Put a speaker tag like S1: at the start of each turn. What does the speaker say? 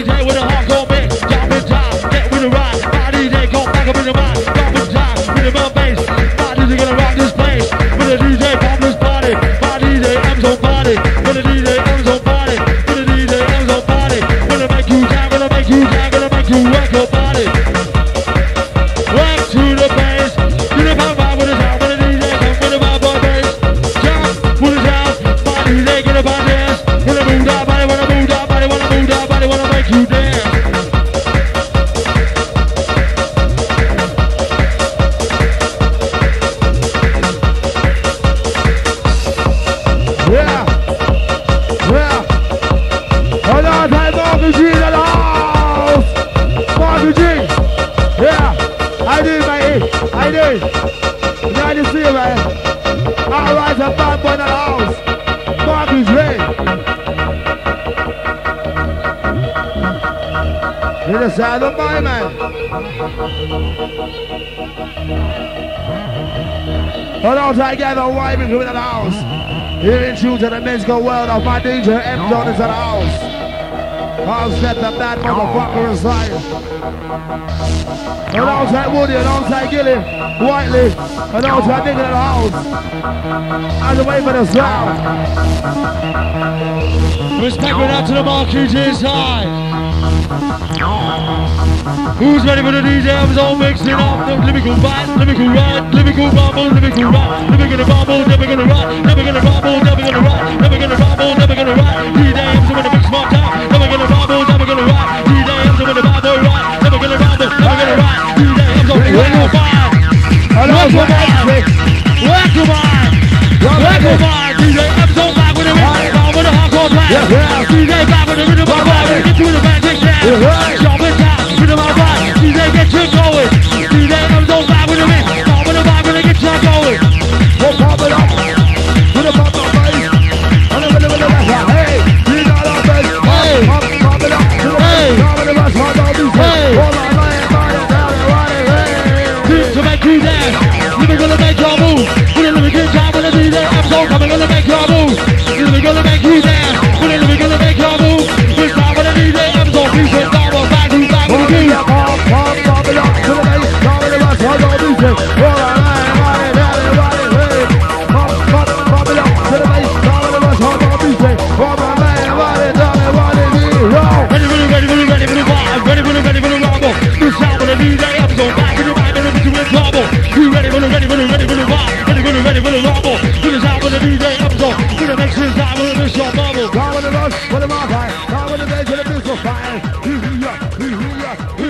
S1: DJ with a hardcore in time, get with the ride. My DJ come back up in the jump in time, with the bass.
S2: Marky G in the house. Marky G. Yeah. I do, mate. I do. Nice to see you, man. All right, a bad boy in the house. Marky G. In the sound of my man. Hold on, tight, gather, wiping through the house. Here in tune to the musical world of my DJ M. John is at the house. I'll set the bad motherfucker aside. Alongside Woody, and alongside Gilly, Whiteley, and alongside Nigga in the house. As a wait for the sound.
S1: Respect going out to the Marquee side. Who's ready for the DJ? I'm all mixing up the lyrical ride, lyrical ride, lyrical rumble, lyrical ride. Never gonna rumble, never gonna ride, never gonna rumble, never gonna ride, never gonna rumble, never gonna ride. DJ M's with a big smart time, never gonna rumble,
S2: Welcome on,
S1: Welcome on. DJ. I'm so back with a rhythm, with a hardcore blast. Yeah, yeah. DJ back with a rhythm, with a vibe. Get to the magic jam. Right. Jump it down, rhythm, DJ, get you going. DJ, I'm so back with a rhythm, with vibe, gonna get you up.
S2: Pop Hey, best. Hey. Hey. Hey,
S1: gonna make. Really gonna make your move. Really, really good job when I do that. I'm gonna make your move. Really gonna make you there. We're gonna make your move. This time when We're gonna make your move.
S2: We're gonna make back, back.
S1: You ready for the ready for the ready for the rock? Ready for the ready for the rumble? Put us out with a new day episode. Put the next is time with a mission bubble.
S2: Come with us, put them on fire. Come with the days of the business fire. Hee hee yeah, hee hee yeah, hee